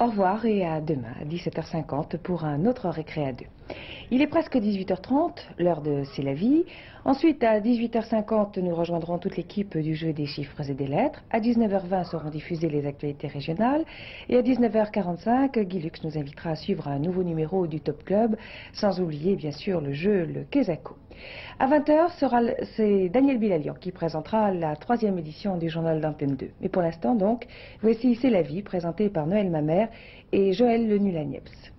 Au revoir et à demain à 17h50 pour un autre récré à deux. Il est presque 18h30, l'heure de C'est la vie. Ensuite, à 18h50, nous rejoindrons toute l'équipe du jeu des chiffres et des lettres. À 19h20 seront diffusées les actualités régionales. Et à 19h45, Guy Lux nous invitera à suivre un nouveau numéro du Top Club, sans oublier bien sûr le jeu Le Quesaco. À 20h, c'est Daniel Bilalian qui présentera la troisième édition du journal d'Antenne 2. Mais pour l'instant, donc, voici C'est la vie, présenté par Noël Mamère et Joël Lenulagneps.